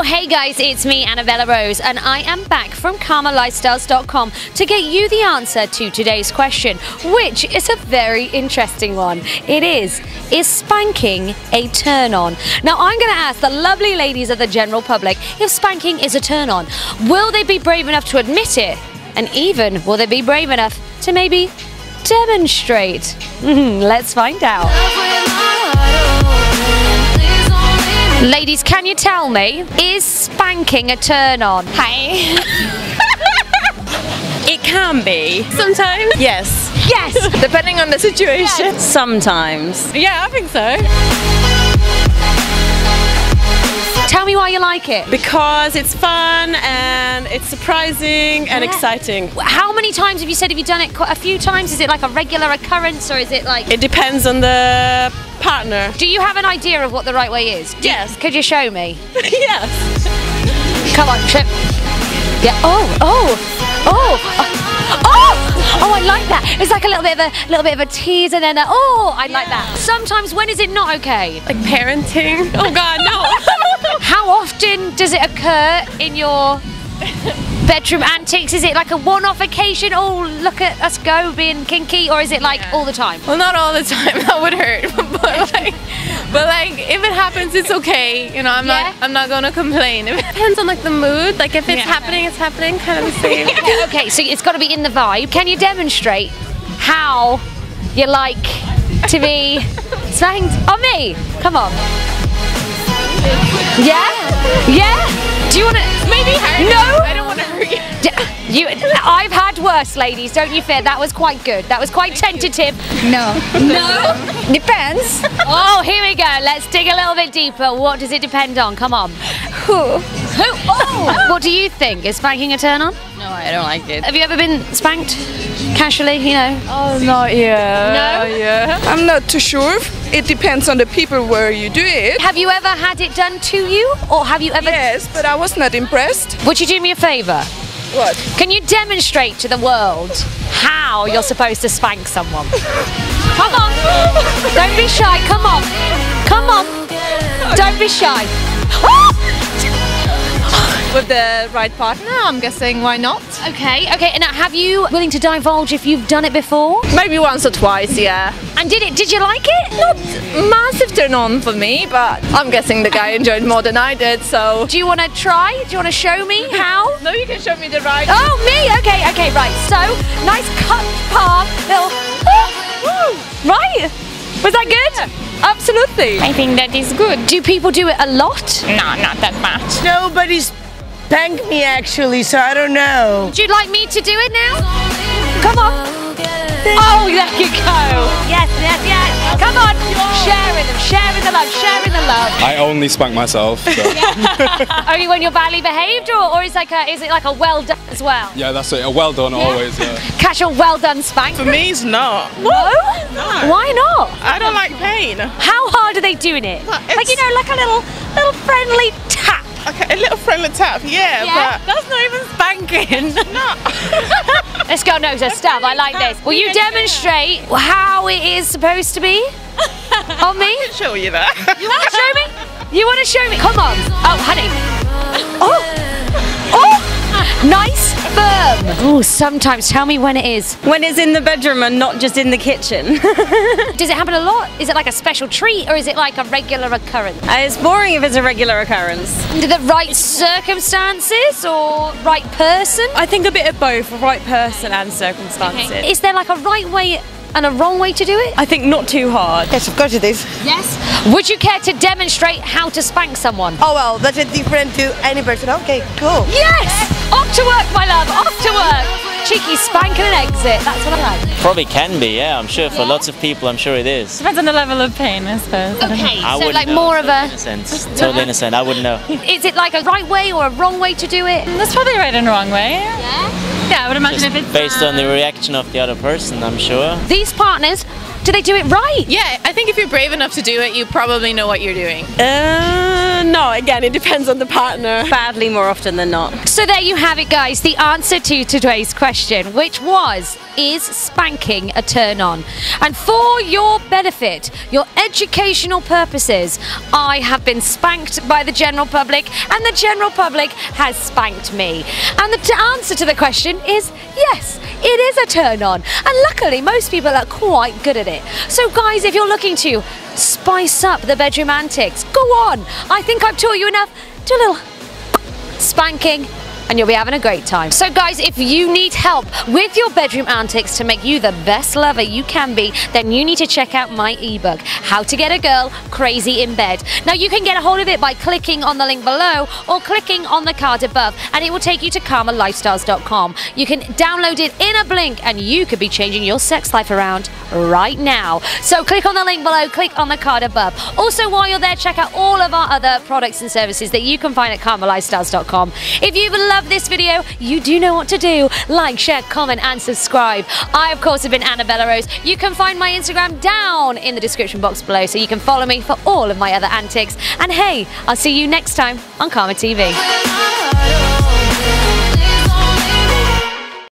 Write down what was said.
Well, hey guys, it's me, Annabella Rose, and I am back from KamaLifestyles.com to get you the answer to today's question, which is a very interesting one. It is Is spanking a turn on? Now, I'm going to ask the lovely ladies of the general public if spanking is a turn on. Will they be brave enough to admit it? And even will they be brave enough to maybe demonstrate? Hmm, let's find out. Ladies, can you tell me, is spanking a turn on? Hi. it can be. Sometimes. Yes. Yes! Depending on the situation. Sometimes. Yeah, I think so. Tell me why you like it. Because it's fun and it's surprising and exciting. How many times have you said have you done it quite a few times? Is it like a regular occurrence or is it like It depends on the partner. Do you have an idea of what the right way is? Do- Yes. Could you show me? yes. Come on, Trip. Yeah. Oh, oh, oh, oh, oh oh! I like that. It's like a little bit of a little bit of a tease and then a, oh, I like that. Sometimes when is it not okay? Like parenting. Oh God, no. How often does it occur in your bedroom antics? Is it like a one-off occasion? Oh, look at us go being kinky, or is it like all the time? well, not all the time. That would hurt. but like, but like, if it happens, it's okay. You know, I'm Yeah? not. I'm not gonna complain. It depends on like the mood. Like if it's happening, it's happening. Kind of the same. okay, so it's got to be in the vibe. Can you demonstrate how you like to be spanked on me? Come on. Yeah? Yeah? Do you want to? Maybe hurt. No. I don't want to hurt you. You, I've had worse, ladies. Don't you fear? That was quite good. That was quite tentative. No. No. Depends. Oh, here we go. Let's dig a little bit deeper. What does it depend on? Come on. Who? Who? Oh. what do you think? Is spanking a turn on? No, I don't like it. Have you ever been spanked casually? You know. Oh, not yet. No? Yeah. I'm not too sure. It depends on the people where you do it. Have you ever had it done to you, or have you ever? Yes, but I was not impressed. Would you do me a favour? What? Can you demonstrate to the world how you're supposed to spank someone? Come on! Don't be shy. Come on! Come on! Don't be shy. With the right partner, I'm guessing why not? Okay, okay. Now, have you willing to divulge if you've done it before? Maybe once or twice, yeah. And did it? Did you like it? Not massive turn on for me, but I'm guessing the guy enjoyed more than I did, so. Do you want to try? Do you want to show me how? No, you can show me the right. Oh, me? Okay, okay, right. So, nice cut palm, little. Oh, right? Was that good? Absolutely. I think that is good. Do people do it a lot? No, not that much. Nobody's spanked me actually, so I don't know. Would you like me to do it now? Come on. Oh, there you go. Yes, yes, yes. Come on. Sharing them, sharing the love, sharing the love. I only spank myself. So. Only when you're badly behaved, or, or is like a is it like a well done as well? yeah, that's it. A well done, always. Yeah. Catch a well done spank. For me, it's not. No? Why not? I don't like pain. How hard are they doing it? Like you know, like a little little friendly tap. Okay, a little friendly tap, yeah, Yeah. but That's not even spanking. Let's go nose of stuff. I like this. Will you demonstrate how it is supposed to be on me? I'll show you that. You want to show me? You want to show me? Come on. Oh, honey. Oh. Oh. Nice, Oh, sometimes tell me when it is. When it's in the bedroom and not just in the kitchen. Does it happen a lot? Is it like a special treat or is it like a regular occurrence? Uh, it's boring if it's a regular occurrence. Under the right circumstances or right person? I think a bit of both, right person and circumstances. Is there like a right way and a wrong way to do it? I think not too hard. Yes, of course it is. Yes. Would you care to demonstrate how to spank someone? Oh well, that's a different to any person. Okay, cool. Yes! Off to work, my love, off to work. Cheeky spank and an exit. That's what I like. Probably can be, yeah. I'm sure for lots of people, I'm sure it is. Depends on the level of pain, I suppose. Okay, I so like know, more of a. innocent. Totally innocent. I wouldn't know. Is it like a right way or a wrong way to do it? That's probably right and wrong way. Yeah. Yeah, I would imagine Just if it's based on the uh, reaction of the other person, I'm sure. These partners Do they do it right? Yeah, I think if you're brave enough to do it, you probably know what you're doing. Uh, no, again, it depends on the partner. Badly more often than not. So there you have it, guys. The answer to today's question, which was Is spanking a turn on? And for your benefit, your educational purposes, I have been spanked by the general public, and the general public has spanked me. And the t- answer to the question is yes, it is a turn on. And luckily, most people are quite good at it. So, guys, if you're looking to spice up the bedroom antics, go on. I think I've taught you enough. Do a little spanking, and you'll be having a great time. So, guys, if you need help with your bedroom antics to make you the best lover you can be, then you need to check out my ebook, How to Get a Girl Crazy in Bed. Now, you can get a hold of it by clicking on the link below or clicking on the card above, and it will take you to kamalifestyles.com. You can download it in a blink, and you could be changing your sex life around right now. So, click on the link below, click on the card above. Also, while you're there, check out all of our other products and services that you can find at kamalifestyles.com. If you've loved this video, you do know what to do. Like, share, comment, and subscribe. I, of course, have been Annabella Rose. You can find my Instagram down in the description box below, so you can follow me for all of my other antics. And hey, I'll see you next time on Kama TV.